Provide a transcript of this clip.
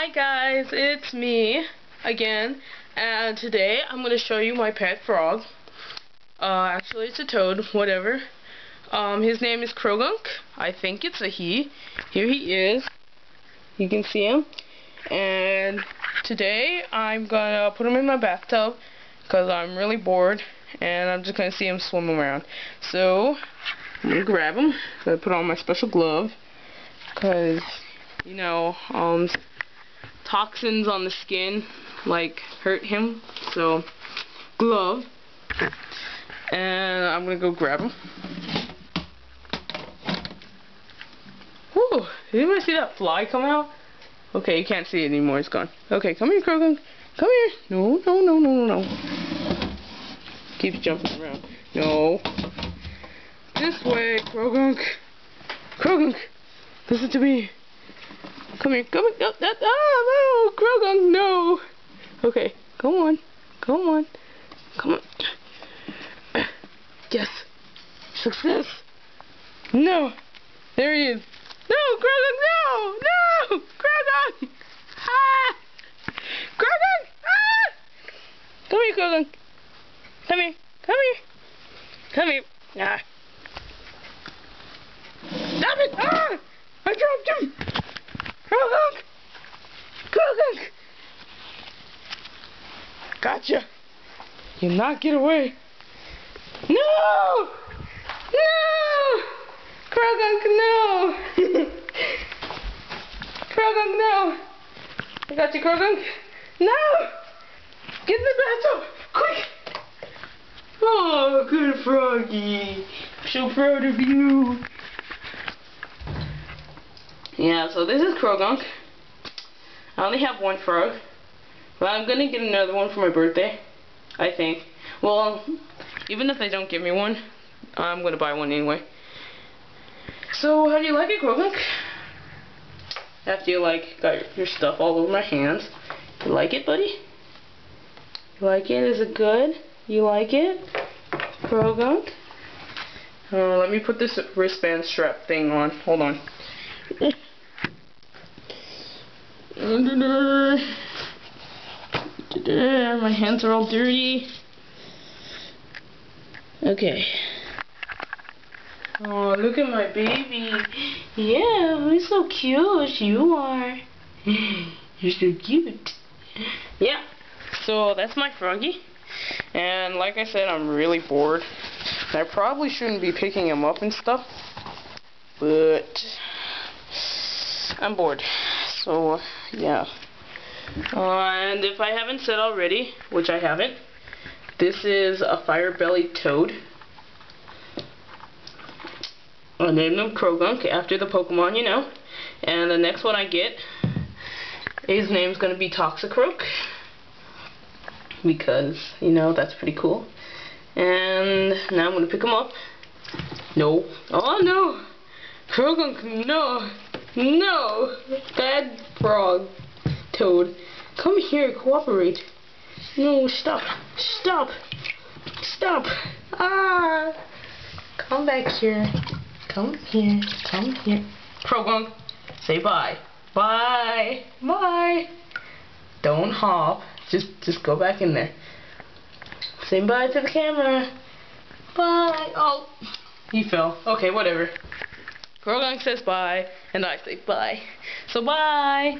Hi guys, it's me again, and today I'm going to show you my pet frog. Uh, actually it's a toad, whatever. Um, his name is Croagunk. I think it's a he. Here he is. You can see him. And today I'm gonna put him in my bathtub because I'm really bored and I'm just gonna see him swim around. So I'm gonna grab him. Gonna put on my special glove because you know um toxins on the skin like hurt him so glove and I'm gonna go grab him Whew, did anybody see that fly come out? Okay, you can't see it anymore, it's gone. Okay, come here, Krogan. Come here. No, no, no, no, no, no. Keeps jumping around. No. This way, Croagunk. Croagunk, listen to me. Come here. Come here. No, no, no, Croagunk, no. Okay, come on. Come on. Come on. Yes. Success. No. There he is. No, Croagunk, no! No! Croagunk! Ah! Croagunk! Ah! Come here, Croagunk. Come here. Come here. Come here. Ah. Stop it! Ah! I dropped him! Croagunk! Croagunk! Gotcha! You not get away. No! No! Croagunk, no! Croagunk, no! I got you, Croagunk. No! Get in the bathtub! Quick! Oh, good froggy. I'm so proud of you. Yeah, so this is Croagunk. I only have one frog. But I'm gonna get another one for my birthday. I think. Well, even if they don't give me one, I'm gonna buy one anyway. So, how do you like it, Croagunk? After you, like, got your stuff all over my hands. You like it, buddy? You like it? Is it good? You like it? Croagunk? Uh, let me put this wristband strap thing on. Hold on. My hands are all dirty. Okay. Oh, look at my baby. Yeah, he's so cute. You are. You're so cute. Yeah. So that's my froggy. And like I said, I'm really bored. I probably shouldn't be picking him up and stuff. But I'm bored. So yeah. And if I haven't said already, which I haven't, this is a fire-bellied toad. I named him Croagunk after the Pokemon, you know. And the next one I get, his name's going to be Toxicroak. Because, you know, that's pretty cool. And now I'm going to pick him up. No. Oh, no. Croagunk, no. No. Bad frog. Toad. Come here, cooperate. No, stop. Stop. Stop. Ah. Come back here. Come here. Come here. Croagunk, say bye. Bye. Bye. Don't hop. Just just go back in there. Say bye to the camera. Bye. Oh, he fell. Okay, whatever. Croagunk says bye, and I say bye. So bye.